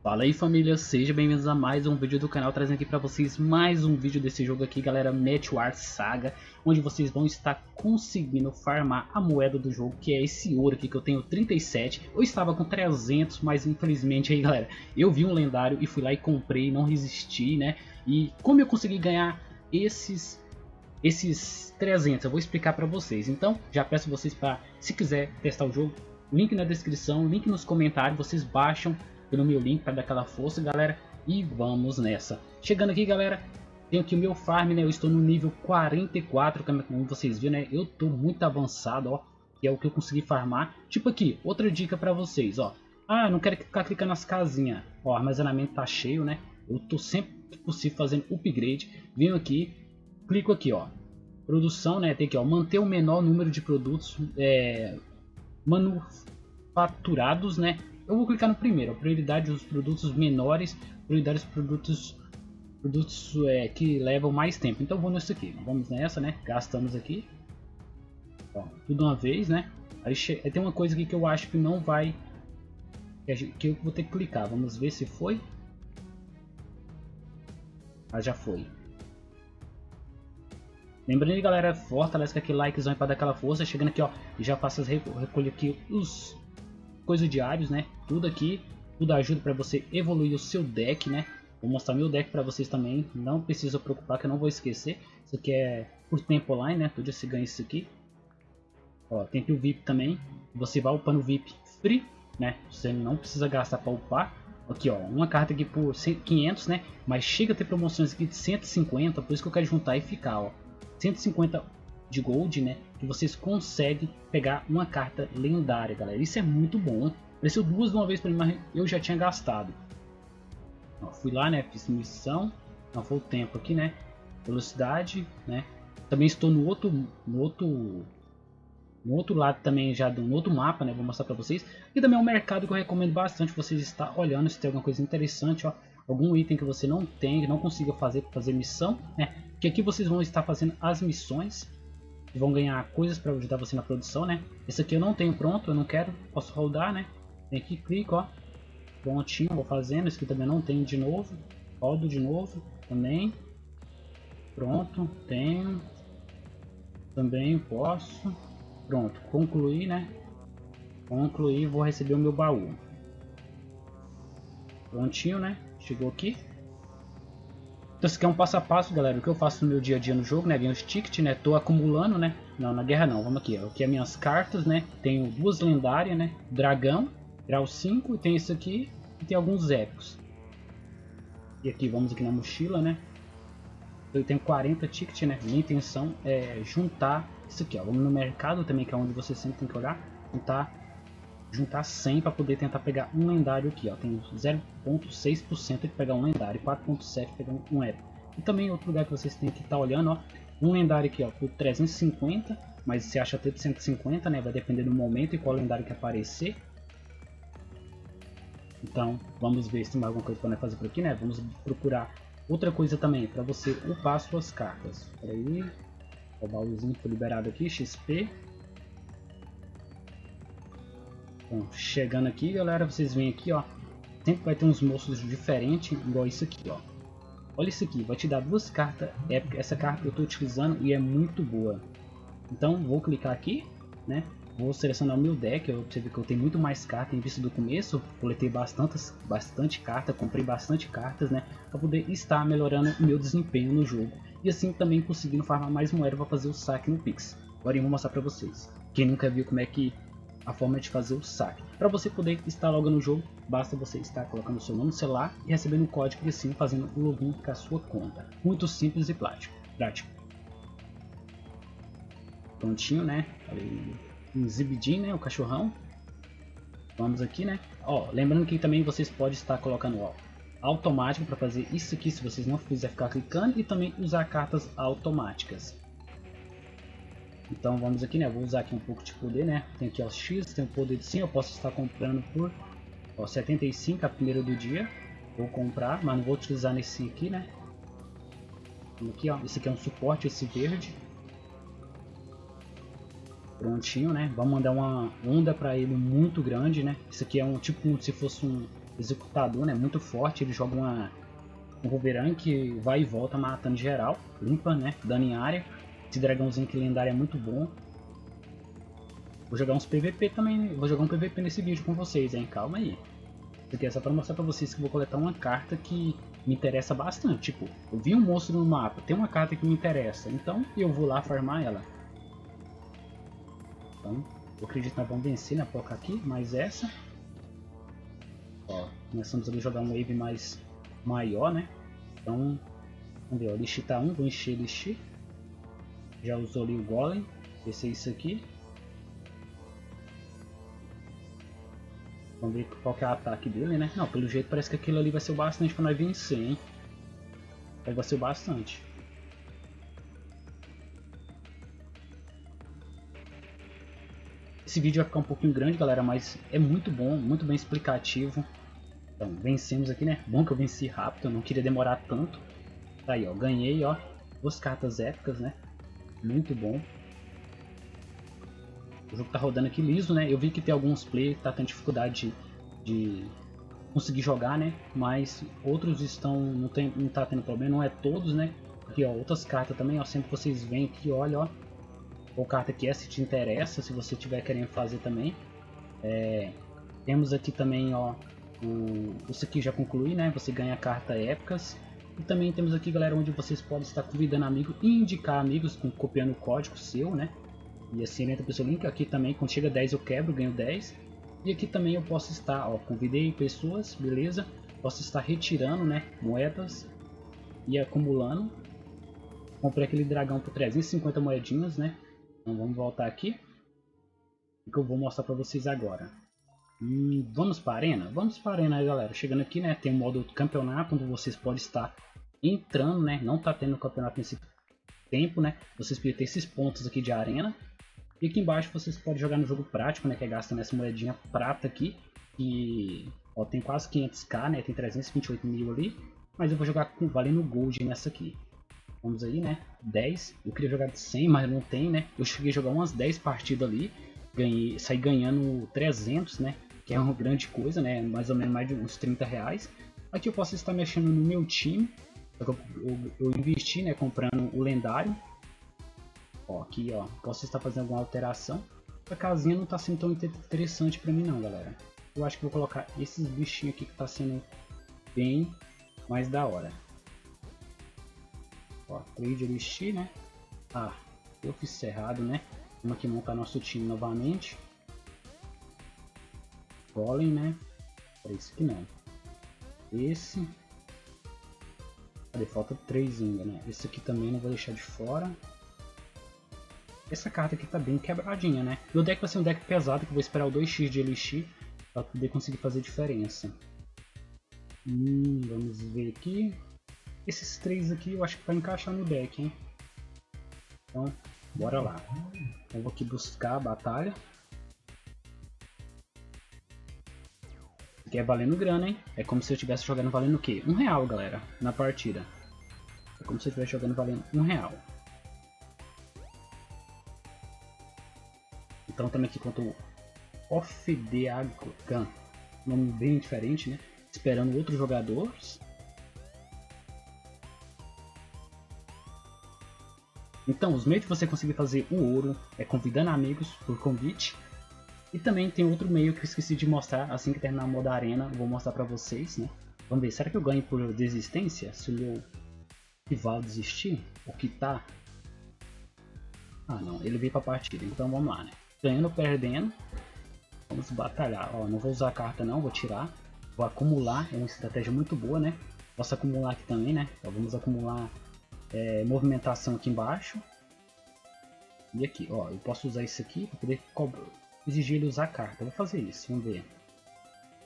Fala aí família, sejam bem-vindos a mais um vídeo do canal, trazendo aqui para vocês mais um vídeo desse jogo aqui galera, Match War Saga Onde vocês vão estar conseguindo farmar a moeda do jogo, que é esse ouro aqui que eu tenho 37 Eu estava com 300, mas infelizmente aí galera, eu vi um lendário e fui lá e comprei, não resisti né? E como eu consegui ganhar esses esses 300, eu vou explicar para vocês. Então já peço vocês para, se quiser testar o jogo, link na descrição, link nos comentários, vocês baixam pelo meu link para dar aquela força, galera. E vamos nessa. Chegando aqui, galera, tenho aqui o meu farm, né? Eu estou no nível 44, como vocês viram, né? Eu estou muito avançado, ó. Que é o que eu consegui farmar. Tipo aqui, outra dica para vocês, ó. Ah, não quero ficar clicando nas casinhas. Ó, armazenamento tá cheio, né? Eu tô sempre que possível fazendo upgrade. Venho aqui, clico aqui, ó. Produção, né? Tem aqui, ó. Manter o menor número de produtos é, manufaturados, né? Eu vou clicar no primeiro, prioridade dos produtos menores, prioridade dos produtos, produtos é, que levam mais tempo. Então vou nesse aqui, vamos nessa, né? Gastamos aqui, tudo uma vez, né? Aí, aí, tem uma coisa aqui que eu acho que não vai, que eu vou ter que clicar. Vamos ver se foi. Ah, já foi. Lembrando galera, fortalece aquele likezão para dar aquela força. Chegando aqui, ó, já faço recolher aqui os coisas diários, né? Tudo aqui, tudo ajuda para você evoluir o seu deck, né? Vou mostrar meu deck para vocês também, não precisa preocupar que eu não vou esquecer. Isso aqui é por tempo online, né? Todo dia você ganha isso aqui. Ó, tem aqui o VIP também. Você vai upando o VIP free, né? Você não precisa gastar para upar. Aqui, ó, uma carta aqui por 500, né? Mas chega a ter promoções aqui de 150, por isso que eu quero juntar e ficar, ó. 150 de gold, né? Que vocês conseguem pegar uma carta lendária, galera. Isso é muito bom. Apareceu duas de uma vez para mim, mas eu já tinha gastado. Ó, fui lá, né? Fiz missão. Não foi o tempo aqui, né? Velocidade, né? Também estou no outro, no outro, no outro lado também já no outro mapa, né? Vou mostrar para vocês. E também é um mercado que eu recomendo bastante vocês estar olhando se tem alguma coisa interessante, ó. Algum item que você não tem, que não consiga fazer fazer missão, né? Que aqui vocês vão estar fazendo as missões vão ganhar coisas para ajudar você na produção, né? Esse aqui eu não tenho pronto, eu não quero, posso rodar, né? Vem aqui, clico, ó. Prontinho, vou fazendo. Esse aqui também não tenho de novo. Rodo de novo também. Pronto, tenho. Também posso. Pronto, concluir, né? Concluir, vou receber o meu baú. Prontinho, né? Chegou aqui. Então isso aqui é um passo a passo, galera, o que eu faço no meu dia a dia no jogo, né? Ganho os tickets, né? Tô acumulando, né? Não, na guerra não, vamos aqui, ó. Aqui é minhas cartas, né? Tenho duas lendárias, né? Dragão, grau 5, e tem isso aqui, e tem alguns épicos. E aqui, vamos aqui na mochila, né? Eu tenho 40 tickets, né? Minha intenção é juntar isso aqui, ó. Vamos no mercado também, que é onde você sempre tem que olhar. Juntar juntar 100 para poder tentar pegar um lendário aqui, ó. Tem 0.6% de pegar um lendário, 4.7 pegar um épico. E também outro lugar que vocês têm que estar tá olhando, ó, um lendário aqui, ó, por 350, mas você acha até de 150, né? Vai depender do momento e qual lendário que aparecer. Então, vamos ver se tem alguma coisa para fazer por aqui, né? Vamos procurar outra coisa também para você upar suas cartas. Peraí, o baúzinho foi liberado aqui, XP. Bom, chegando aqui, galera, vocês veem aqui, ó. Sempre vai ter uns moços diferentes, igual isso aqui, ó. Olha isso aqui, vai te dar duas cartas épicas. Essa carta eu estou utilizando e é muito boa. Então, vou clicar aqui, né? Vou selecionar o meu deck, eu percebi que eu tenho muito mais cartas em vista do começo. Coletei bastantes, bastante carta, comprei bastante cartas, né? Para poder estar melhorando o meu desempenho no jogo. E assim também conseguindo farmar mais moeda para fazer o saque no Pix. Agora eu vou mostrar para vocês. Quem nunca viu como é que a forma de fazer o saque. Para você poder estar logo no jogo, basta você estar colocando seu nome no celular e recebendo um código e assim fazendo o login com a sua conta. Muito simples e prático. prático. Prontinho, né? Um zibidinho, né? O cachorrão. Vamos aqui, né? Ó, lembrando que também vocês podem estar colocando ó, automático para fazer isso aqui se vocês não quiserem ficar clicando e também usar cartas automáticas. Então vamos aqui, né? Vou usar aqui um pouco de poder, né? Tem aqui o X, tem o poder de sim, eu posso estar comprando por ó, 75 a primeira do dia. Vou comprar, mas não vou utilizar nesse aqui, né? Aqui, ó, esse aqui é um suporte, esse verde. Prontinho, né? Vamos mandar uma onda para ele muito grande, né? Isso aqui é um tipo se fosse um, executador, né? Muito forte. Ele joga uma, um Wolverine que vai e volta matando geral. Limpa, né? Dano em área. Esse dragãozinho aqui lendário é muito bom. Vou jogar uns PVP também. Vou jogar um PVP nesse vídeo com vocês, hein? Calma aí. Isso aqui é só pra mostrar pra vocês que vou coletar uma carta que me interessa bastante. Tipo, eu vi um monstro no mapa, tem uma carta que me interessa. Então eu vou lá farmar ela. Então, eu acredito que nós vamos vencer na poca aqui, mais essa. Ó, começamos a jogar um wave mais maior, né? Então, vamos ver, ó, Lishi tá 1, vou encher Lishi. Já usou ali o Golem, esse é isso aqui. Vamos ver qual que é o ataque dele, né? Não, pelo jeito parece que aquilo ali vai ser o bastante pra nós vencer, hein? Vai ser o bastante. Esse vídeo vai ficar um pouquinho grande, galera, mas é muito bom, muito bem explicativo. Então, vencemos aqui, né? Bom que eu venci rápido, eu não queria demorar tanto. Tá aí, ó, ganhei, ó, duas cartas épicas, né? Muito bom. O jogo tá rodando aqui liso, né? Eu vi que tem alguns players que tá tendo dificuldade de, conseguir jogar, né? Mas outros estão, não, tem, não tá tendo problema, não é todos, né? Aqui, ó, outras cartas também, ó, sempre vocês veem aqui, olha, ó, qual carta que é, se te interessa, se você tiver querendo fazer também. É, temos aqui também, ó, o, isso aqui já conclui, né? Você ganha carta épicas. E também temos aqui, galera, onde vocês podem estar convidando amigos e indicar amigos com, copiando o código seu, né? E assim entra pro seu link. Aqui também, quando chega 10 eu quebro, ganho 10. E aqui também eu posso estar, ó, convidei pessoas, beleza? Posso estar retirando, né, moedas e acumulando. Comprei aquele dragão por 350 moedinhas, né? Então vamos voltar aqui. O que eu vou mostrar para vocês agora. Hum, vamos para a arena? Vamos para a arena, galera. Chegando aqui, né, tem o modo campeonato, onde vocês podem estar entrando, né? Não tá tendo campeonato nesse tempo, né? Vocês podem ter esses pontos aqui de arena. E aqui embaixo vocês podem jogar no jogo prático, né? Que é gastando essa moedinha prata aqui. E ó, tem quase 500k, né? Tem 328 mil ali. Mas eu vou jogar com valendo gold nessa aqui. Vamos aí, né? 10. Eu queria jogar de 100, mas não tem, né? Eu cheguei a jogar umas 10 partidas ali. Ganhei, saí ganhando 300, né? Que é uma grande coisa, né? Mais ou menos mais de uns 30 reais. Aqui eu posso estar mexendo no meu time. Eu, eu, eu investi, né? Comprando o lendário. Ó, aqui, ó. Posso estar fazendo alguma alteração. A casinha não está sendo tão interessante para mim não, galera. Eu acho que vou colocar esses bichinhos aqui que está sendo bem mais da hora. Ó, trade elixir, né? Ah, eu fiz errado, né? Vamos aqui montar nosso time novamente. Golem, né? É esse aqui não. Esse. Cadê? Falta três ainda, né? Esse aqui também não vou deixar de fora. Essa carta aqui tá bem quebradinha, né? Meu deck vai ser um deck pesado, que vou esperar o 2x de Elixir para poder conseguir fazer diferença. Hum, vamos ver aqui. Esses três aqui eu acho que vai encaixar no deck, hein? Então, bora lá. Eu vou aqui buscar a batalha. Aqui é valendo grana, hein? É como se eu estivesse jogando valendo o quê? Um real, galera, na partida. É como se eu estivesse jogando valendo um real. Então também aqui contra o Ofdeagan. Nome bem diferente, né? Esperando outros jogadores. Então, os meios de você conseguir fazer o ouro é convidando amigos por convite. E também tem outro meio que eu esqueci de mostrar assim que terminar o modo arena, vou mostrar pra vocês, né? Vamos ver, será que eu ganho por desistência? Se o meu rival desistir? O que tá? Ah não, ele veio pra partida, então vamos lá, né? Ganhando ou perdendo, vamos batalhar. Ó, não vou usar a carta não, vou tirar. Vou acumular, é uma estratégia muito boa, né? Posso acumular aqui também, né? Então, vamos acumular é, movimentação aqui embaixo. E aqui, ó, eu posso usar isso aqui para poder exigir ele usar carta. Vou fazer isso, vamos ver.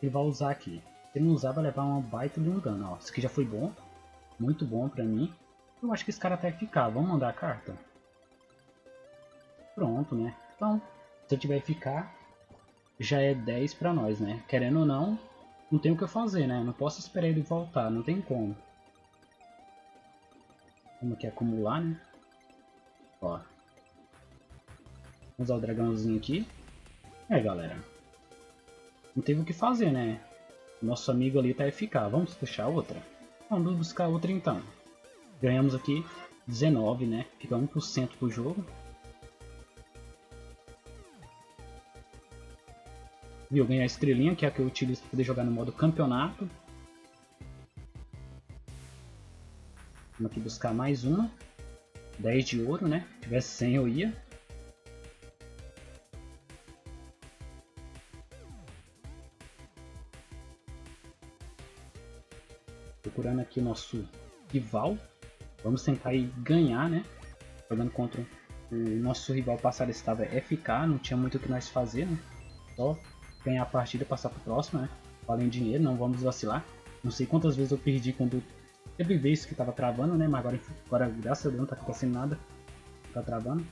Ele vai usar aqui. Se ele não usar, vai levar uma baita de um dano. Ó, isso aqui já foi bom. Muito bom pra mim. Eu acho que esse cara até ficar. Vamos mandar a carta? Pronto, né? Então, se eu tiver ficar, já é 10 pra nós, né? Querendo ou não, não tem o que fazer, né? Não posso esperar ele voltar, não tem como. Vamos aqui acumular, né? Ó. Vamos usar o dragãozinho aqui. É, galera. Não teve o que fazer, né? Nosso amigo ali tá FK. Vamos puxar outra? Vamos buscar outra então. Ganhamos aqui 19, né? Fica 1% pro jogo. Viu? Ganhar a estrelinha, que é a que eu utilizo para poder jogar no modo campeonato. Vamos aqui buscar mais uma. 10 de ouro, né? Se tivesse 100 eu ia. Aqui o nosso rival. Vamos tentar ir ganhar, né? Jogando contra o nosso rival passado estava FK, não tinha muito o que nós fazer, né? Só ganhar a partida e passar para o próximo, né? Valendo dinheiro, não vamos vacilar. Não sei quantas vezes eu perdi quando Teve vezes que tava travando, né? Mas agora, agora graças a Deus não tá acontecendo nada. Tá travando.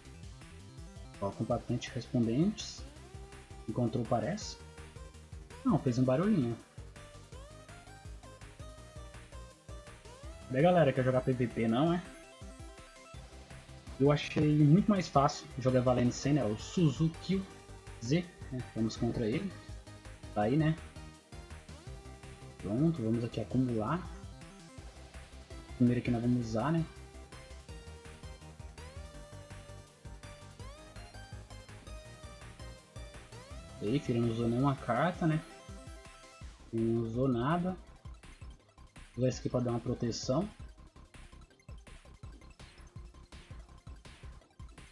Ó, completamente respondentes. Encontrou, parece. Não, fez um barulhinho. Daí galera, quer jogar PVP não, é? Eu achei muito mais fácil jogar valendo sem, né? O Suzuki Z, né? Vamos contra ele. Tá aí, né? Pronto, vamos aqui acumular primeiro que nós vamos usar, né? Aí, filho, não usou nenhuma carta, né? Não usou nada. Vou esse aqui para dar uma proteção.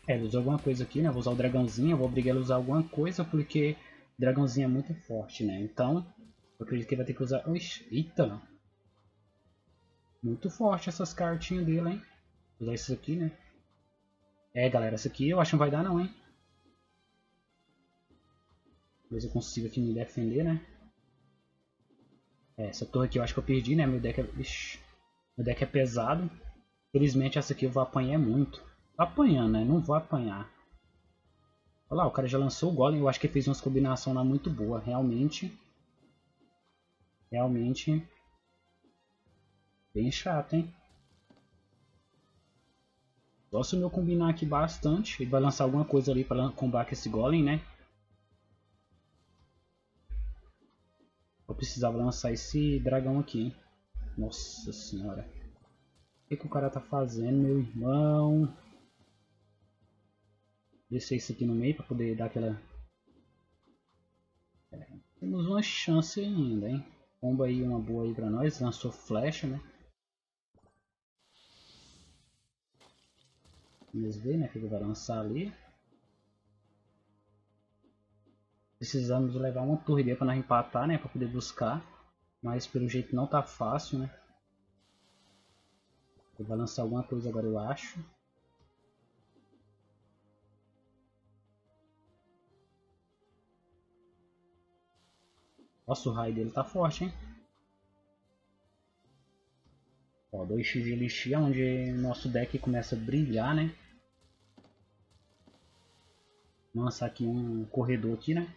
É, ele usou alguma coisa aqui, né? Vou usar o dragãozinho, vou obrigar ele a usar alguma coisa porque o dragãozinho é muito forte, né? Então, eu acredito que ele vai ter que usar... Ixi, eita! Muito forte essas cartinhas dele, hein? Vou usar isso aqui, né? É, galera, essa aqui eu acho que não vai dar não, hein? Ver se eu consigo aqui me defender, né? É, essa torre aqui eu acho que eu perdi, né? Meu deck é... Ixi, meu deck é pesado. Felizmente essa aqui eu vou apanhar muito. Apanhando, né? Não vou apanhar. Olha lá, o cara já lançou o Golem. Eu acho que fez umas combinações lá muito boa. Realmente. Realmente. Bem chato, hein? Só se o meu combinar aqui bastante. Ele vai lançar alguma coisa ali para combater esse golem, né? Precisava lançar esse dragão aqui, hein? Nossa senhora. O que, que o cara tá fazendo, meu irmão? Descer isso aqui no meio para poder dar aquela... É, temos uma chance ainda, hein? Bomba aí, uma boa aí pra nós. Lançou flecha, né? Vamos ver, né? Que ele vai lançar ali. Precisamos levar uma torre para nós empatar, né? Para poder buscar. Mas pelo jeito não tá fácil, né? Ele vai lançar alguma coisa agora, eu acho. Nossa, o raio dele tá forte, hein? Ó, 2x de elixir, onde nosso deck começa a brilhar, né? Vou lançar aqui um corredor aqui, né?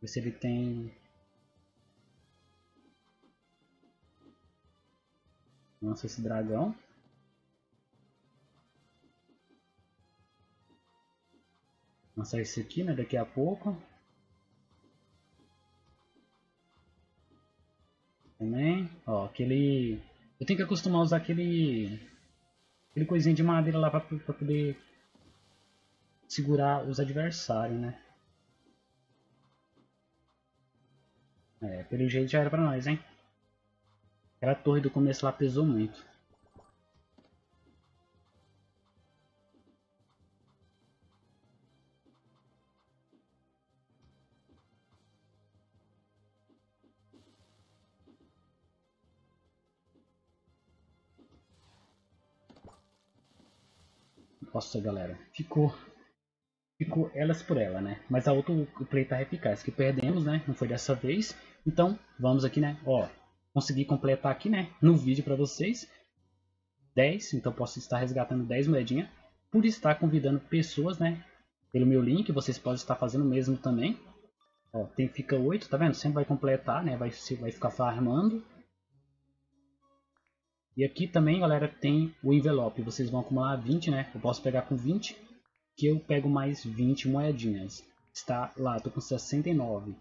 Ver se ele tem... Lança esse dragão. Lançar esse aqui, né? Daqui a pouco. Também, ó, aquele eu tenho que acostumar a usar aquele... Aquele coisinha de madeira lá pra, pra poder segurar os adversários, né? É, pelo jeito já era pra nós, hein? Aquela torre do começo lá pesou muito. Nossa, galera, ficou ficou elas por ela, né? Mas a outra o play tá eficaz, que perdemos, né? Não foi dessa vez. Então, vamos aqui, né? Ó, consegui completar aqui, né? No vídeo para vocês. 10, então posso estar resgatando 10 moedinhas. Por estar convidando pessoas, né? Pelo meu link, vocês podem estar fazendo o mesmo também. Ó, tem, fica 8, tá vendo? Sempre vai completar, né? Vai, vai ficar farmando. E aqui também, galera, tem o envelope. Vocês vão acumular 20, né? Eu posso pegar com 20, que eu pego mais 20 moedinhas. Está lá, tô com 69.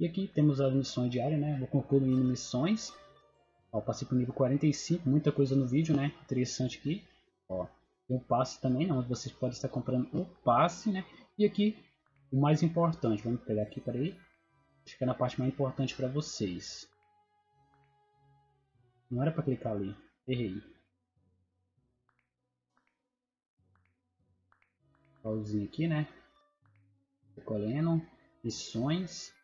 E aqui temos as missões diárias, né? Vou concluindo missões. Ó, passei para nível 45, muita coisa no vídeo, né? Interessante aqui. Ó, tem o passe também, né? onde vocês podem estar comprando o passe, né? E aqui, o mais importante, vamos pegar aqui, aí. Acho que é na parte mais importante para vocês. Não era para clicar ali, errei. Pauzinho aqui, né? Recolhendo, missões.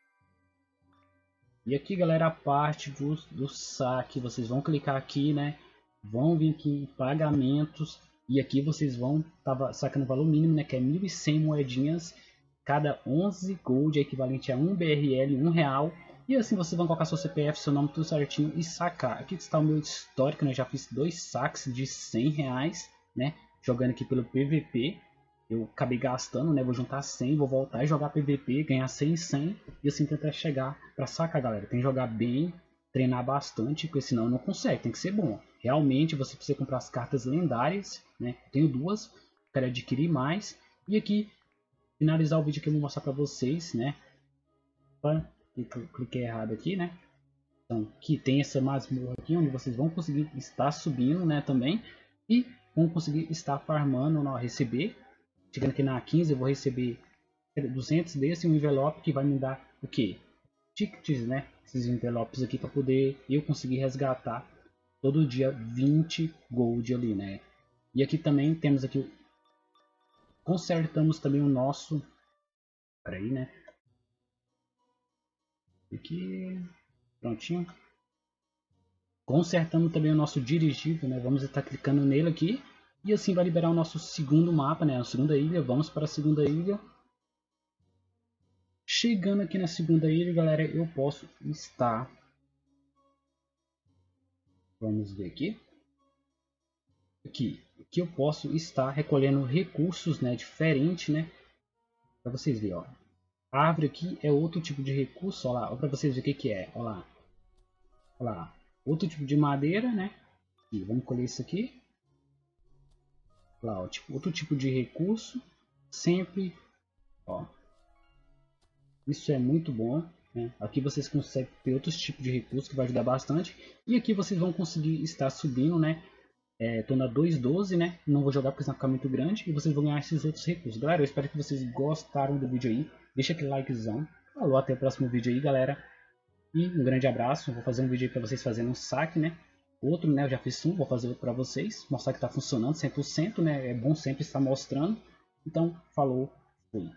E aqui, galera, a parte do, do saque, vocês vão clicar aqui, né? Vão vir aqui em pagamentos e aqui vocês vão tava sacando o valor mínimo, né? Que é 1.100 moedinhas. Cada 11 gold é equivalente a 1 BRL, 1 real. E assim vocês vão colocar seu CPF, seu nome tudo certinho e sacar. Aqui está o meu histórico, né? Já fiz dois saques de 100 reais, né? Jogando aqui pelo PVP eu acabei gastando, né? Vou juntar 100, vou voltar e jogar PVP, ganhar 100 e 100 e assim tentar chegar pra sacar, galera. Tem que jogar bem, treinar bastante, porque senão não consegue, tem que ser bom. Realmente você precisa comprar as cartas lendárias, né? Eu tenho duas, quero adquirir mais. E aqui, finalizar o vídeo que eu vou mostrar pra vocês, né? Opa, cliquei errado aqui, né? Então, que tem essa masmorra aqui, onde vocês vão conseguir estar subindo, né, também. E vão conseguir estar farmando, não, receber Chegando aqui na 15, eu vou receber 200 desse um envelope que vai me dar o que? Tickets, né? Esses envelopes aqui para poder eu conseguir resgatar todo dia 20 gold ali, né? E aqui também temos aqui consertamos também o nosso aí, né? Aqui prontinho. Consertamos também o nosso dirigível, né? Vamos estar clicando nele aqui e assim vai liberar o nosso segundo mapa, né? A segunda ilha. Vamos para a segunda ilha. Chegando aqui na segunda ilha, galera, eu posso estar... Vamos ver aqui. Aqui, aqui eu posso estar recolhendo recursos, né? Diferente, né? Para vocês verem, ó. A árvore aqui é outro tipo de recurso, ó lá. Ó, para vocês verem o que que é, ó lá. Ó lá. Outro tipo de madeira, né? E vamos colher isso aqui lá, ó, tipo, outro tipo de recurso, sempre, ó, isso é muito bom, né? aqui vocês conseguem ter outros tipos de recursos que vai ajudar bastante, e aqui vocês vão conseguir estar subindo, né, é, tô na 2.12, né, não vou jogar porque senão ficar muito grande, e vocês vão ganhar esses outros recursos, galera, eu espero que vocês gostaram do vídeo aí, deixa aquele likezão, falou, até o próximo vídeo aí, galera, e um grande abraço, vou fazer um vídeo aí para vocês fazendo um saque, né, Outro, né, eu já fiz um, vou fazer outro para vocês, mostrar que está funcionando 100%, né, é bom sempre estar mostrando. Então, falou, fui.